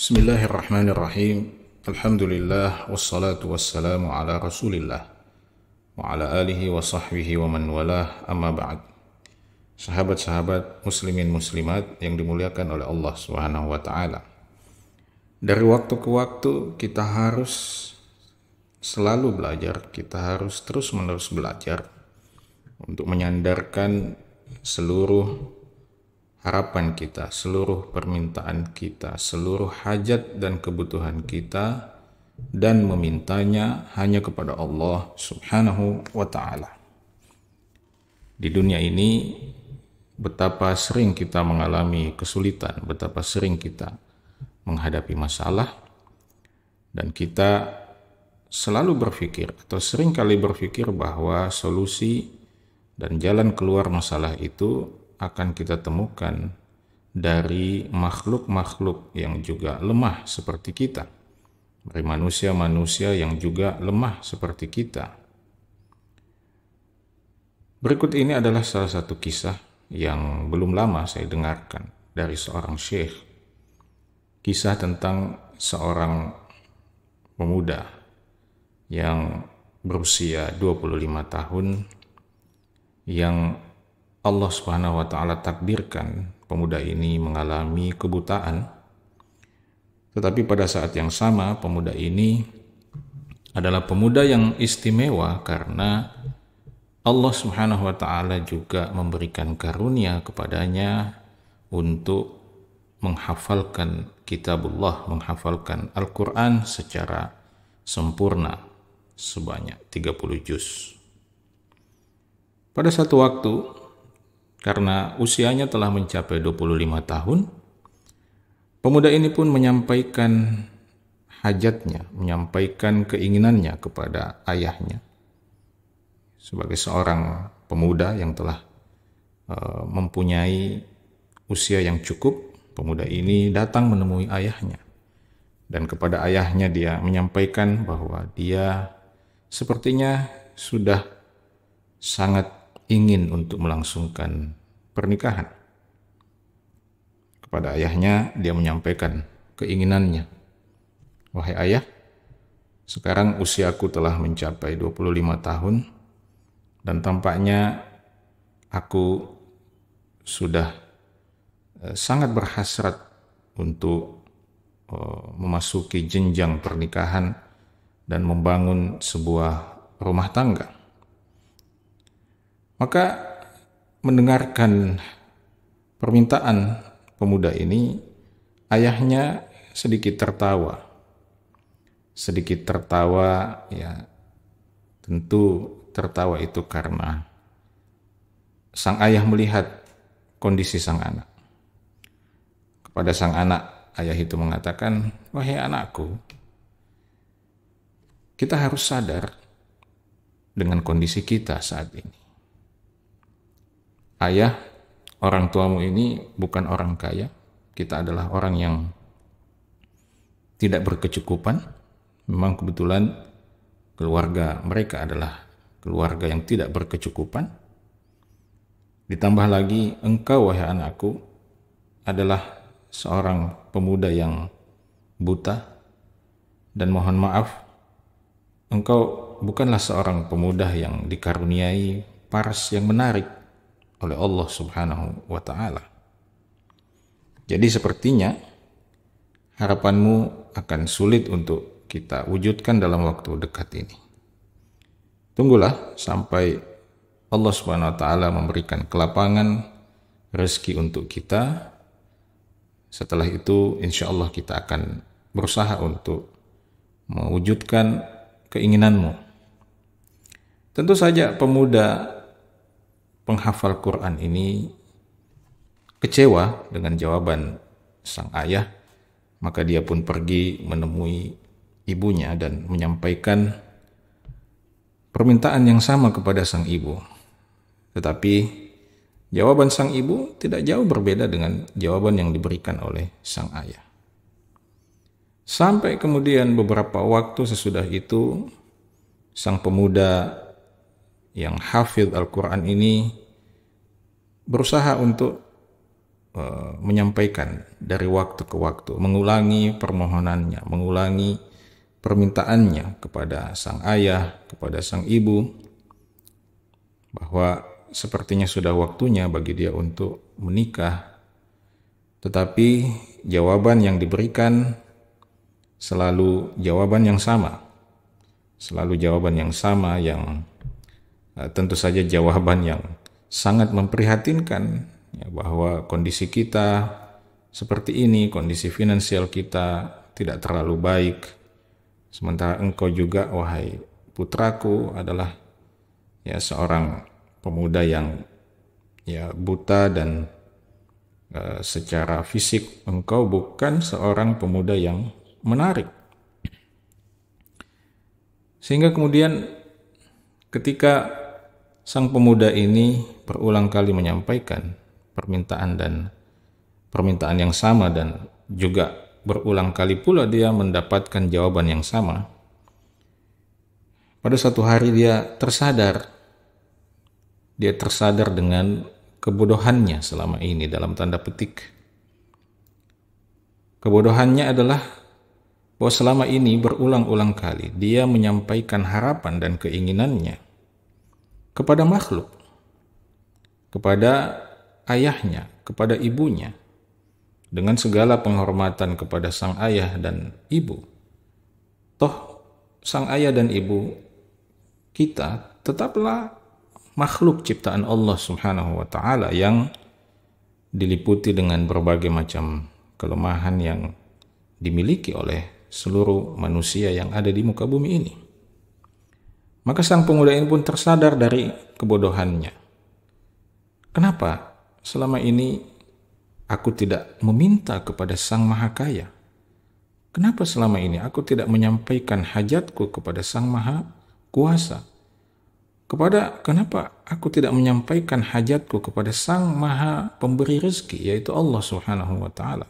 Bismillahirrahmanirrahim. Alhamdulillah wassalatu wassalamu ala Rasulillah wa ala alihi wa sahbihi wa man walah amma ba'd. Sahabat-sahabat muslimin muslimat yang dimuliakan oleh Allah Subhanahu wa taala. Dari waktu ke waktu kita harus selalu belajar, kita harus terus-menerus belajar untuk menyandarkan seluruh harapan kita, seluruh permintaan kita, seluruh hajat dan kebutuhan kita dan memintanya hanya kepada Allah Subhanahu wa taala. Di dunia ini betapa sering kita mengalami kesulitan, betapa sering kita menghadapi masalah dan kita selalu berpikir atau sering kali berpikir bahwa solusi dan jalan keluar masalah itu akan kita temukan dari makhluk-makhluk yang juga lemah seperti kita, dari manusia-manusia yang juga lemah seperti kita. Berikut ini adalah salah satu kisah yang belum lama saya dengarkan dari seorang syekh. Kisah tentang seorang pemuda yang berusia 25 tahun yang Allah Subhanahu wa taala takdirkan pemuda ini mengalami kebutaan. Tetapi pada saat yang sama pemuda ini adalah pemuda yang istimewa karena Allah Subhanahu wa taala juga memberikan karunia kepadanya untuk menghafalkan kitabullah, menghafalkan Al-Qur'an secara sempurna sebanyak 30 juz. Pada satu waktu karena usianya telah mencapai 25 tahun, pemuda ini pun menyampaikan hajatnya, menyampaikan keinginannya kepada ayahnya. Sebagai seorang pemuda yang telah uh, mempunyai usia yang cukup, pemuda ini datang menemui ayahnya. Dan kepada ayahnya dia menyampaikan bahwa dia sepertinya sudah sangat ingin untuk melangsungkan pernikahan. Kepada ayahnya dia menyampaikan keinginannya. Wahai ayah, sekarang usiaku telah mencapai 25 tahun dan tampaknya aku sudah eh, sangat berhasrat untuk eh, memasuki jenjang pernikahan dan membangun sebuah rumah tangga. Maka mendengarkan permintaan pemuda ini, ayahnya sedikit tertawa. Sedikit tertawa, ya tentu tertawa itu karena sang ayah melihat kondisi sang anak. Kepada sang anak, ayah itu mengatakan, "Wahai anakku, kita harus sadar dengan kondisi kita saat ini ayah, orang tuamu ini bukan orang kaya, kita adalah orang yang tidak berkecukupan. Memang kebetulan keluarga mereka adalah keluarga yang tidak berkecukupan. Ditambah lagi engkau wahai anakku adalah seorang pemuda yang buta dan mohon maaf engkau bukanlah seorang pemuda yang dikaruniai paras yang menarik oleh Allah Subhanahu wa taala. Jadi sepertinya harapanmu akan sulit untuk kita wujudkan dalam waktu dekat ini. Tunggulah sampai Allah Subhanahu wa taala memberikan kelapangan rezeki untuk kita. Setelah itu insya Allah kita akan berusaha untuk mewujudkan keinginanmu. Tentu saja pemuda penghafal Quran ini kecewa dengan jawaban sang ayah, maka dia pun pergi menemui ibunya dan menyampaikan permintaan yang sama kepada sang ibu. Tetapi jawaban sang ibu tidak jauh berbeda dengan jawaban yang diberikan oleh sang ayah. Sampai kemudian beberapa waktu sesudah itu, sang pemuda yang hafid Al-Quran ini berusaha untuk uh, menyampaikan dari waktu ke waktu, mengulangi permohonannya, mengulangi permintaannya kepada sang ayah, kepada sang ibu, bahwa sepertinya sudah waktunya bagi dia untuk menikah, tetapi jawaban yang diberikan selalu jawaban yang sama, selalu jawaban yang sama yang tentu saja jawaban yang sangat memprihatinkan ya, bahwa kondisi kita seperti ini, kondisi finansial kita tidak terlalu baik. Sementara engkau juga, wahai putraku, adalah ya seorang pemuda yang ya buta dan uh, secara fisik engkau bukan seorang pemuda yang menarik. Sehingga kemudian ketika sang pemuda ini berulang kali menyampaikan permintaan dan permintaan yang sama dan juga berulang kali pula dia mendapatkan jawaban yang sama. Pada satu hari dia tersadar, dia tersadar dengan kebodohannya selama ini dalam tanda petik. Kebodohannya adalah bahwa selama ini berulang-ulang kali dia menyampaikan harapan dan keinginannya kepada makhluk, kepada ayahnya, kepada ibunya, dengan segala penghormatan kepada sang ayah dan ibu. Toh, sang ayah dan ibu kita tetaplah makhluk ciptaan Allah Subhanahu wa Ta'ala yang diliputi dengan berbagai macam kelemahan yang dimiliki oleh seluruh manusia yang ada di muka bumi ini. Maka sang pemuda ini pun tersadar dari kebodohannya. Kenapa selama ini aku tidak meminta kepada Sang Maha Kaya? Kenapa selama ini aku tidak menyampaikan hajatku kepada Sang Maha Kuasa? Kepada kenapa aku tidak menyampaikan hajatku kepada Sang Maha Pemberi rezeki yaitu Allah Subhanahu wa taala?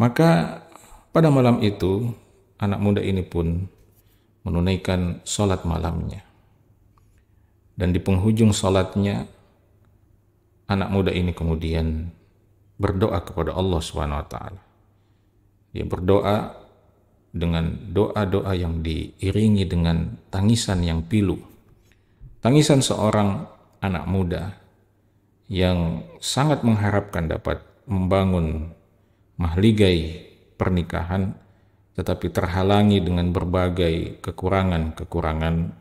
Maka pada malam itu, anak muda ini pun menunaikan sholat malamnya. Dan di penghujung sholatnya, anak muda ini kemudian berdoa kepada Allah SWT. Dia berdoa dengan doa-doa yang diiringi dengan tangisan yang pilu. Tangisan seorang anak muda yang sangat mengharapkan dapat membangun mahligai pernikahan tetapi terhalangi dengan berbagai kekurangan-kekurangan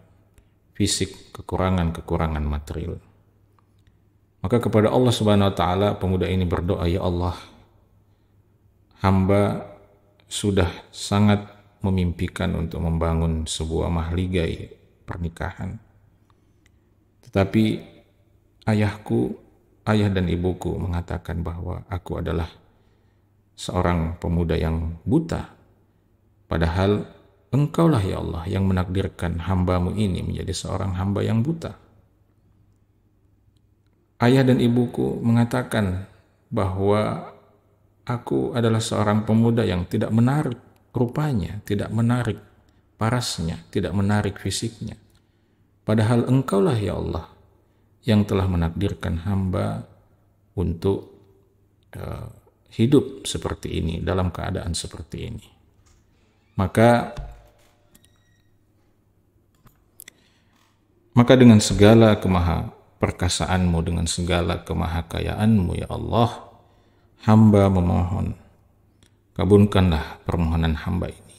fisik, kekurangan-kekurangan material. Maka kepada Allah Subhanahu wa taala pemuda ini berdoa, "Ya Allah, hamba sudah sangat memimpikan untuk membangun sebuah mahligai pernikahan. Tetapi ayahku, ayah dan ibuku mengatakan bahwa aku adalah seorang pemuda yang buta. Padahal engkaulah ya Allah yang menakdirkan hambamu ini menjadi seorang hamba yang buta. Ayah dan ibuku mengatakan bahwa aku adalah seorang pemuda yang tidak menarik rupanya, tidak menarik parasnya, tidak menarik fisiknya. Padahal engkaulah ya Allah yang telah menakdirkan hamba untuk uh, hidup seperti ini, dalam keadaan seperti ini. Maka maka dengan segala kemaha perkasaanmu, dengan segala kemahakayaanmu ya Allah, hamba memohon, kabulkanlah permohonan hamba ini.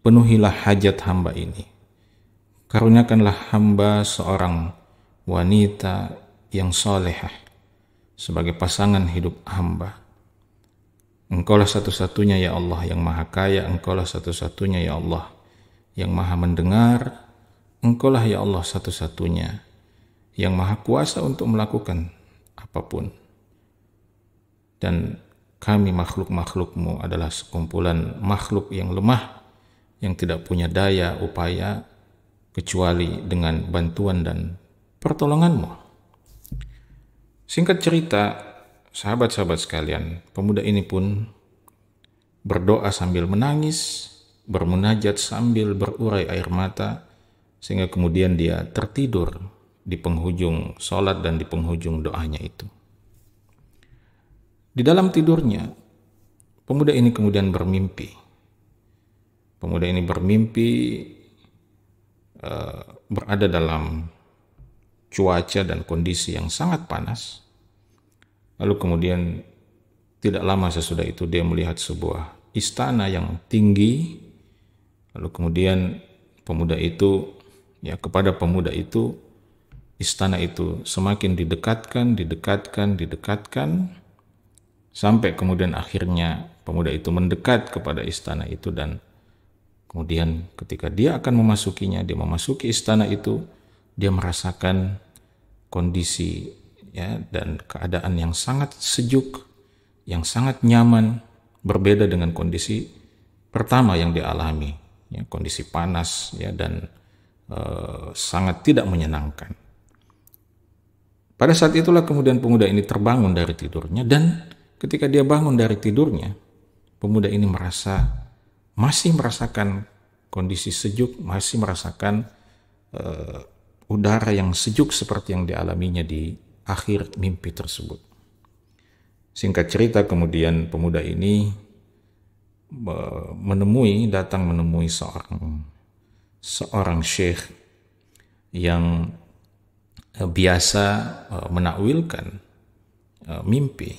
Penuhilah hajat hamba ini. Karuniakanlah hamba seorang wanita yang solehah sebagai pasangan hidup hamba Engkaulah satu-satunya ya Allah yang maha kaya, Engkaulah satu-satunya ya Allah yang maha mendengar, Engkaulah ya Allah satu-satunya yang maha kuasa untuk melakukan apa pun. Dan kami makhluk-makhlukmu adalah sekumpulan makhluk yang lemah, yang tidak punya daya upaya kecuali dengan bantuan dan pertolonganmu. Singkat cerita, Sahabat-sahabat sekalian, pemuda ini pun berdoa sambil menangis, bermunajat sambil berurai air mata, sehingga kemudian dia tertidur di penghujung sholat dan di penghujung doanya itu. Di dalam tidurnya, pemuda ini kemudian bermimpi. Pemuda ini bermimpi uh, berada dalam cuaca dan kondisi yang sangat panas. Lalu kemudian tidak lama sesudah itu dia melihat sebuah istana yang tinggi. Lalu kemudian pemuda itu ya kepada pemuda itu istana itu semakin didekatkan, didekatkan, didekatkan sampai kemudian akhirnya pemuda itu mendekat kepada istana itu dan kemudian ketika dia akan memasukinya, dia memasuki istana itu, dia merasakan kondisi ya dan keadaan yang sangat sejuk, yang sangat nyaman, berbeda dengan kondisi pertama yang dialami, ya kondisi panas ya dan uh, sangat tidak menyenangkan. Pada saat itulah kemudian pemuda ini terbangun dari tidurnya dan ketika dia bangun dari tidurnya, pemuda ini merasa masih merasakan kondisi sejuk, masih merasakan uh, udara yang sejuk seperti yang dialaminya di akhir mimpi tersebut. Singkat cerita kemudian pemuda ini menemui, datang menemui seorang seorang syekh yang Eh, biasa eh, menakwilkan eh, mimpi.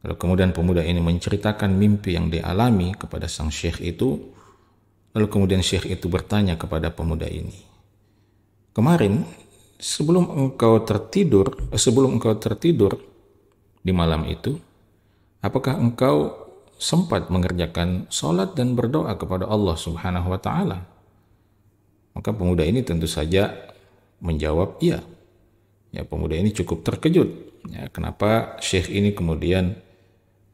Lalu kemudian pemuda ini menceritakan mimpi yang dialami kepada sang syekh itu. Lalu kemudian syekh itu bertanya kepada pemuda ini. Kemarin sebelum engkau tertidur, sebelum engkau tertidur di malam itu, apakah engkau sempat mengerjakan sholat dan berdoa kepada Allah Subhanahu wa Ta'ala? Maka pemuda ini tentu saja menjawab, "Iya." Ya, pemuda ini cukup terkejut. Ya, kenapa Syekh ini kemudian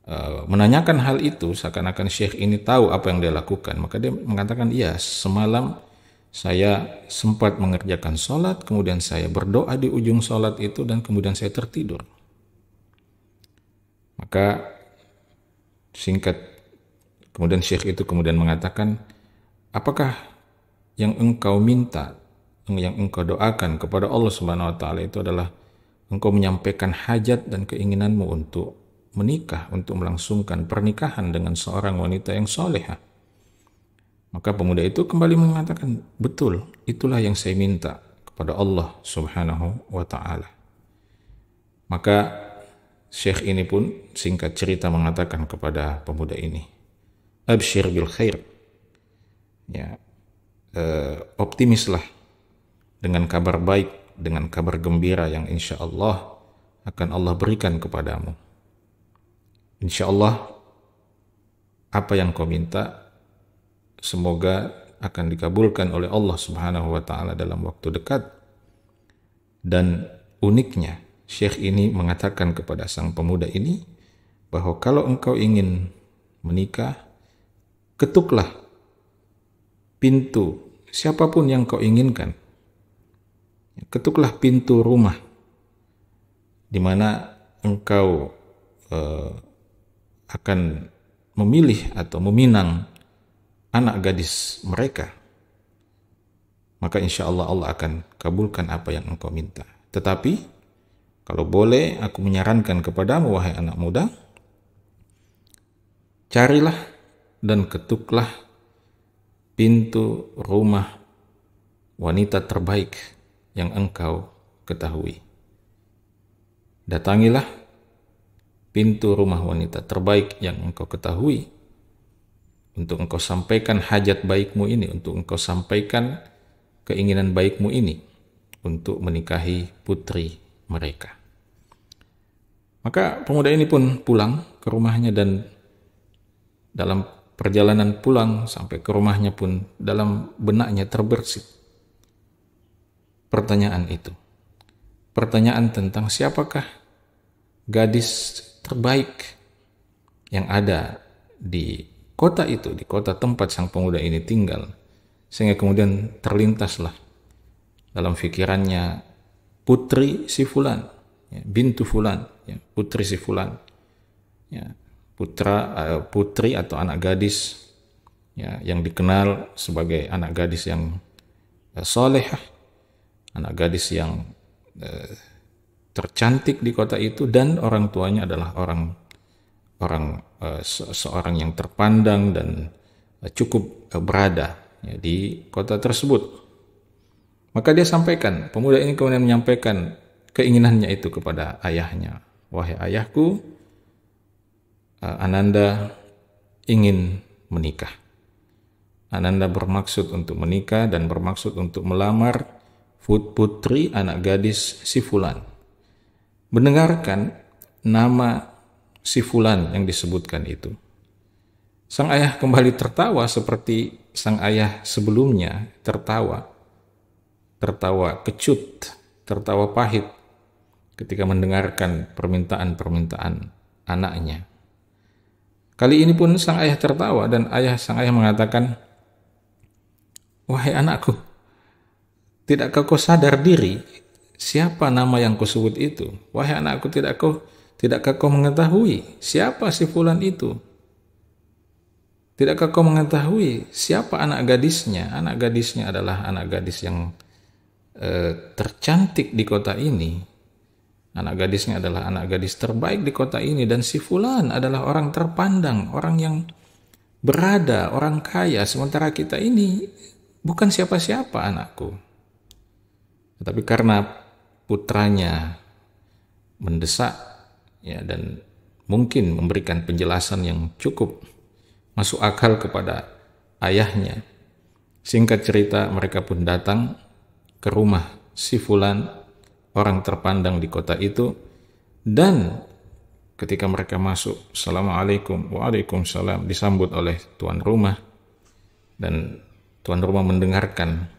uh, menanyakan hal itu seakan-akan Syekh ini tahu apa yang dia lakukan. Maka dia mengatakan, iya semalam saya sempat mengerjakan sholat, kemudian saya berdoa di ujung sholat itu dan kemudian saya tertidur. Maka singkat kemudian Syekh itu kemudian mengatakan, apakah yang engkau minta yang engkau doakan kepada Allah Subhanahu wa taala itu adalah engkau menyampaikan hajat dan keinginanmu untuk menikah, untuk melangsungkan pernikahan dengan seorang wanita yang soleha. Maka pemuda itu kembali mengatakan, betul, itulah yang saya minta kepada Allah Subhanahu wa taala. Maka Syekh ini pun singkat cerita mengatakan kepada pemuda ini, "Abshir bil khair." Ya, eh, optimislah dengan kabar baik, dengan kabar gembira yang insya Allah akan Allah berikan kepadamu. Insya Allah apa yang kau minta semoga akan dikabulkan oleh Allah Subhanahu wa taala dalam waktu dekat. Dan uniknya Syekh ini mengatakan kepada sang pemuda ini bahwa kalau engkau ingin menikah ketuklah pintu siapa pun yang kau inginkan ketuklah pintu rumah di mana engkau uh, akan memilih atau meminang anak gadis mereka, maka insya Allah Allah akan kabulkan apa yang engkau minta. Tetapi kalau boleh aku menyarankan kepadamu wahai anak muda, carilah dan ketuklah pintu rumah wanita terbaik yang engkau ketahui. Datangilah pintu rumah wanita terbaik yang engkau ketahui untuk engkau sampaikan hajat baikmu ini, untuk engkau sampaikan keinginan baikmu ini untuk menikahi putri mereka. Maka pemuda ini pun pulang ke rumahnya dan dalam perjalanan pulang sampai ke rumahnya pun dalam benaknya terbersit pertanyaan itu. Pertanyaan tentang siapakah gadis terbaik yang ada di kota itu, di kota tempat sang pemuda ini tinggal. Sehingga kemudian terlintaslah dalam pikirannya putri si fulan, ya, bintu fulan, ya, putri si fulan, ya, putra uh, putri atau anak gadis ya, yang dikenal sebagai anak gadis yang uh, solehah, anak gadis yang eh, tercantik di kota itu dan orang tuanya adalah orang orang se seorang yang terpandang dan uh, cukup uh, berada ya, di kota tersebut. Maka dia sampaikan, pemuda ini kemudian menyampaikan keinginannya itu kepada ayahnya. Wahai ayahku, Ananda ingin menikah. Ananda bermaksud untuk menikah dan bermaksud untuk melamar putri anak gadis si Fulan. Mendengarkan nama si Fulan yang disebutkan itu. Sang ayah kembali tertawa seperti sang ayah sebelumnya tertawa. Tertawa kecut, tertawa pahit ketika mendengarkan permintaan-permintaan anaknya. Kali ini pun sang ayah tertawa dan ayah sang ayah mengatakan, Wahai anakku, tidakkah kau sadar diri siapa nama yang kau sebut itu? Wahai anakku, tidak kau Tidakkah kau mengetahui siapa si fulan itu? Tidakkah kau mengetahui siapa anak gadisnya? Anak gadisnya adalah anak gadis yang eh, tercantik di kota ini. Anak gadisnya adalah anak gadis terbaik di kota ini dan si fulan adalah orang terpandang, orang yang berada, orang kaya. Sementara kita ini bukan siapa-siapa anakku. Tetapi karena putranya mendesak ya dan mungkin memberikan penjelasan yang cukup masuk akal kepada ayahnya. Singkat cerita mereka pun datang ke rumah si fulan orang terpandang di kota itu dan ketika mereka masuk Assalamualaikum Waalaikumsalam disambut oleh tuan rumah dan tuan rumah mendengarkan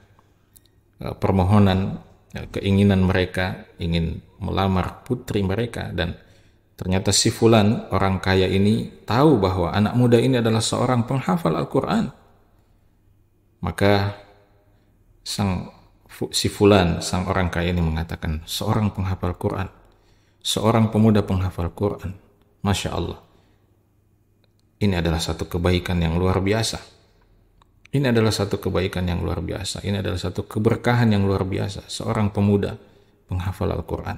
uh, permohonan uh, keinginan mereka ingin melamar putri mereka dan Ternyata si fulan orang kaya ini tahu bahwa anak muda ini adalah seorang penghafal Al-Quran. Maka sang si fulan, sang orang kaya ini mengatakan, seorang penghafal Quran, seorang pemuda penghafal Quran. Masya Allah. Ini adalah satu kebaikan yang luar biasa. Ini adalah satu kebaikan yang luar biasa. Ini adalah satu keberkahan yang luar biasa. Seorang pemuda penghafal Al-Quran.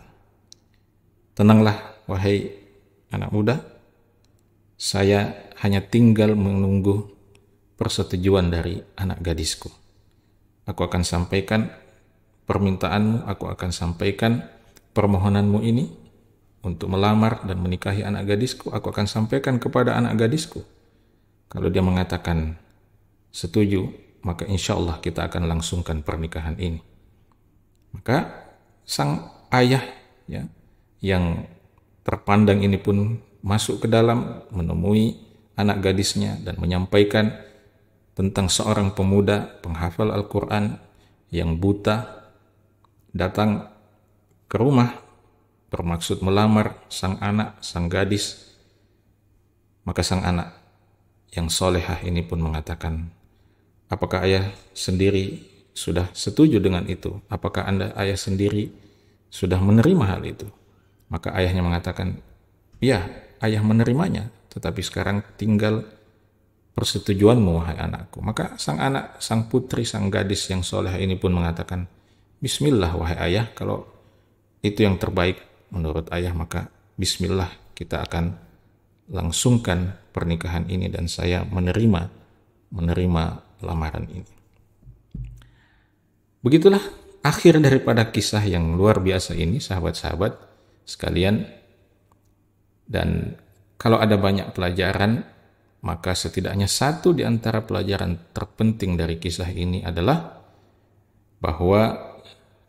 Tenanglah wahai anak muda, saya hanya tinggal menunggu persetujuan dari anak gadisku. Aku akan sampaikan permintaanmu, aku akan sampaikan permohonanmu ini untuk melamar dan menikahi anak gadisku, aku akan sampaikan kepada anak gadisku. Kalau dia mengatakan setuju, maka insya Allah kita akan langsungkan pernikahan ini. Maka sang ayah ya yang terpandang ini pun masuk ke dalam menemui anak gadisnya dan menyampaikan tentang seorang pemuda penghafal Al-Quran yang buta datang ke rumah bermaksud melamar sang anak, sang gadis. Maka sang anak yang solehah ini pun mengatakan, apakah ayah sendiri sudah setuju dengan itu? Apakah anda ayah sendiri sudah menerima hal itu? Maka ayahnya mengatakan, ya ayah menerimanya, tetapi sekarang tinggal persetujuanmu wahai anakku. Maka sang anak, sang putri, sang gadis yang soleh ini pun mengatakan, Bismillah wahai ayah, kalau itu yang terbaik menurut ayah maka Bismillah kita akan langsungkan pernikahan ini dan saya menerima menerima lamaran ini. Begitulah akhir daripada kisah yang luar biasa ini sahabat-sahabat sekalian. Dan kalau ada banyak pelajaran maka setidaknya satu di antara pelajaran terpenting dari kisah ini adalah bahwa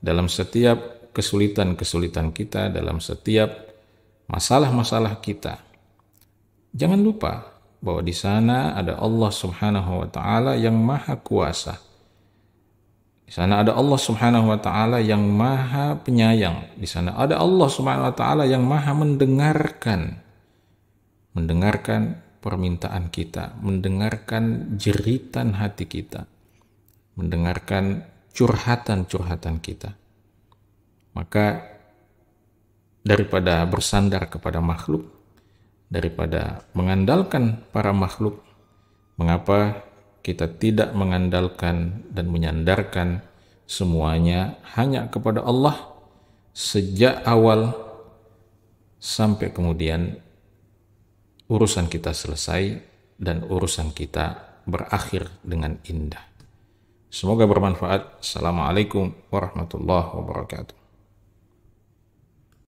dalam setiap kesulitan-kesulitan kita, dalam setiap masalah-masalah kita, jangan lupa bahwa di sana ada Allah Subhanahu wa taala yang maha kuasa di sana ada Allah Subhanahu wa taala yang Maha Penyayang. Di sana ada Allah Subhanahu wa taala yang Maha mendengarkan. Mendengarkan permintaan kita, mendengarkan jeritan hati kita, mendengarkan curhatan-curhatan kita. Maka daripada bersandar kepada makhluk, daripada mengandalkan para makhluk, mengapa kita tidak mengandalkan dan menyandarkan semuanya hanya kepada Allah sejak awal sampai kemudian urusan kita selesai dan urusan kita berakhir dengan indah. Semoga bermanfaat. Assalamualaikum warahmatullahi wabarakatuh.